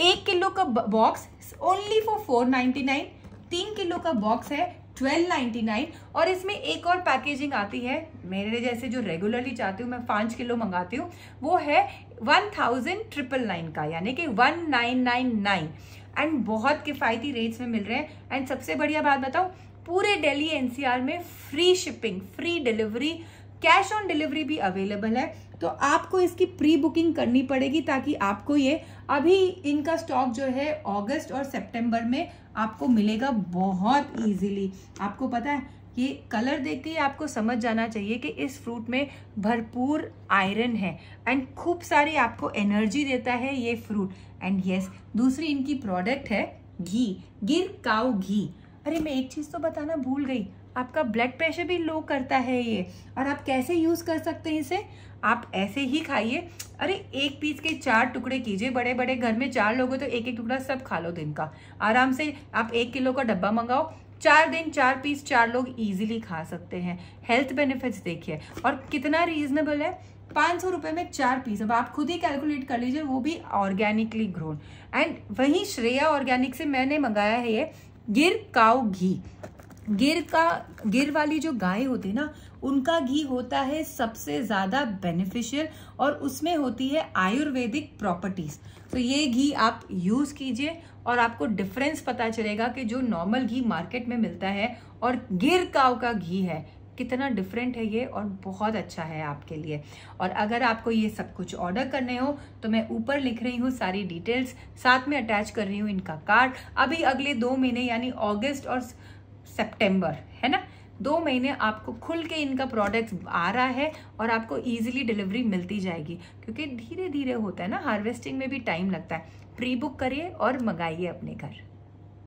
एक किलो का box only for four ninety nine तीन किलो का बॉक्स है ट्वेल्व नाइनटी नाइन और इसमें एक और पैकेजिंग आती है, मेरे जैसे जो रेगुलरली चाहती हूँ, मैं पाँच किलो मंगाती हूँ, वो है वन थाउज़ेंड ट्रिपल नाइन का, यानी कि one nine nine nine and बहुत किफ़ायती रेट्स में मिल रहे हैं। एंड सबसे बढ़िया बात बताऊँ, पूरे दिल्ली एनसीआर में free shipping free delivery cash on delivery भी अवेलेबल है तो आपको इसकी प्री बुकिंग करनी पड़ेगी ताकि आपको ये अभी इनका स्टॉक जो है अगस्त और सितंबर में आपको मिलेगा बहुत इजीली आपको पता है, ये कलर देख के आपको समझ जाना चाहिए कि इस फ्रूट में भरपूर आयरन है एंड खूब सारी आपको एनर्जी देता है ये फ्रूट एंड यस दूसरी इनकी प्रोडक्ट है घी, गिर काउ घी। अरे मैं एक चीज़ तो बताना भूल गई। आपका ब्लड प्रेशर भी लो करता है ये। और आप कैसे यूज़ कर सकते हैं इसे? आप ऐसे ही खाइए। अरे एक पीस के चार टुकड़े कीजिए। बड़े बड़े घर में चार लोग हो तो एक एक टुकड़ा सब खा लो दिन का। आराम से आप एक किलो का डब्बा मंगाओ। चार दिन चार पीस चार लोग इजीली खा सकते हैं। हेल्थ बेनिफिट्स देखिए। और कितना रीजनेबल है? पाँच सौ रुपये में चार पीस अब आप खुद ही कैलकुलेट कर लीजिए, वो भी ऑर्गेनिकली ग्रोन एंड वहीं श्रेया ऑर्गेनिक से मैंने मंगाया है ये। गिर काउ घी। गिर का, गिर वाली जो गाय होती है ना, उनका घी होता है सबसे ज़्यादा बेनिफिशियल और उसमें होती है आयुर्वेदिक प्रॉपर्टीज़ तो ये घी आप यूज़ कीजिए और आपको डिफरेंस पता चलेगा कि जो नॉर्मल घी मार्केट में मिलता है और गिर काव का घी है कितना डिफरेंट है ये और बहुत अच्छा है आपके लिए। और अगर आपको ये सब कुछ ऑर्डर करने हो तो मैं ऊपर लिख रही हूँ सारी डिटेल्स साथ में अटैच कर रही हूँ इनका कार्ड अभी अगले दो महीने, यानी अगस्त और सितंबर है ना? दो महीने आपको खुल के इनका प्रोडक्ट आ रहा है और आपको इजीली डिलीवरी मिलती जाएगी। क्योंकि धीरे धीरे होता है ना हार्वेस्टिंग में भी टाइम लगता है। प्री बुक करिए और मंगाइए अपने घर।